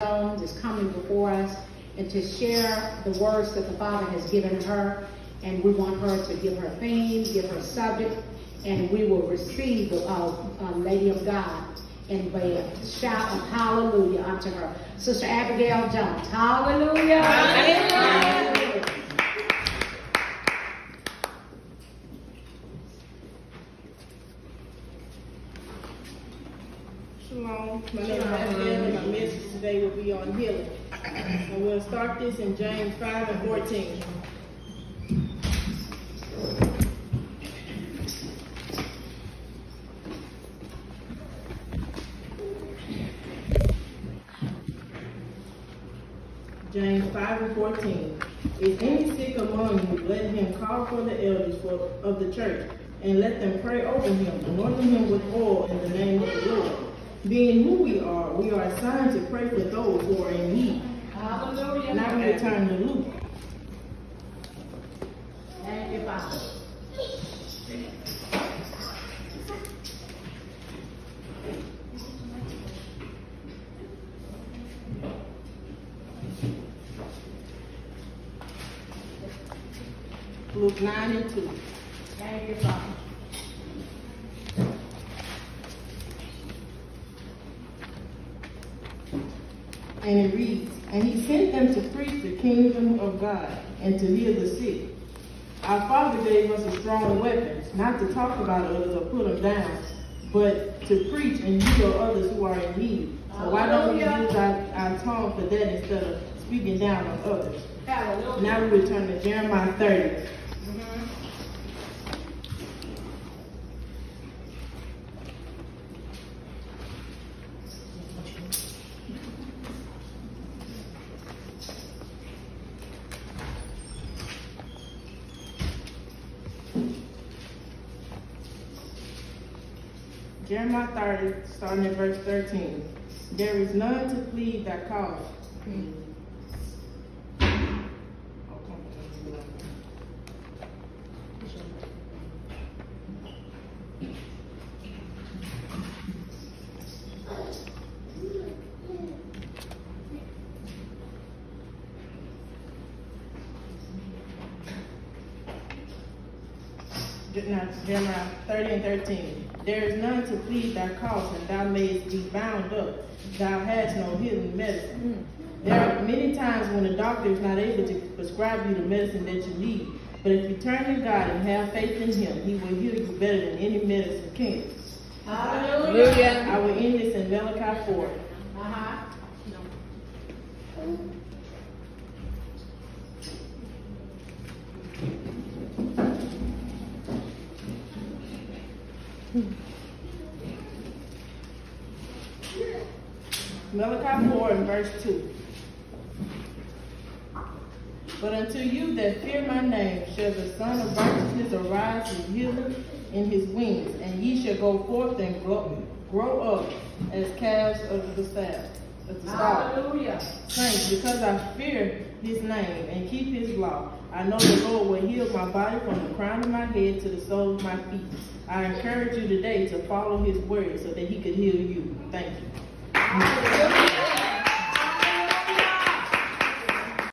Is coming before us and to share the words that the Father has given her. And we want her to give her theme, give her subject, and we will receive the uh, uh, Lady of God and a shout of hallelujah unto her. Sister Abigail Jones. Hallelujah. hallelujah. Shalom. My name is Abigail and my message today will be on healing. And we'll start this in James 5 and 14. James 5 and 14. Is any sick among you, let him call for the elders for, of the church, and let them pray over him, anointing him with oil in the name of the Lord. Being who we are, we are assigned to pray for those who are in need. Hallelujah. Now we return to Luke. Thank you, Father. Luke 9 and 2. Thank you, Father. And it reads, And he sent them to preach the kingdom of God and to heal the sick. Our Father gave us a strong weapon, not to talk about others or put them down, but to preach and heal others who are in need. So why don't we use our, our tongue for that instead of speaking down on others? Now we return to Jeremiah 30. Mm-hmm. Jeremiah 30, starting at verse 13. There is none to plead thy cause. Hmm. Now, Jeremiah 30 and 13. There is none to plead thy cause, and thou mayest be bound up. Thou hast no healing medicine. There are many times when a doctor is not able to prescribe you the medicine that you need. But if you turn to God and have faith in Him, He will heal you better than any medicine can. Hallelujah. I will end this in Malachi 4. Uh-huh. Malachi 4 and verse 2. But unto you that fear my name shall the Sun of Righteousness arise with healing in his wings, and ye shall go forth and grow, grow up as calves of the staff. Of the. Hallelujah. Thanks, because I fear his name and keep his law, I know the Lord will heal my body from the crown of my head to the sole of my feet. I encourage you today to follow his word so that he could heal you. Thank you.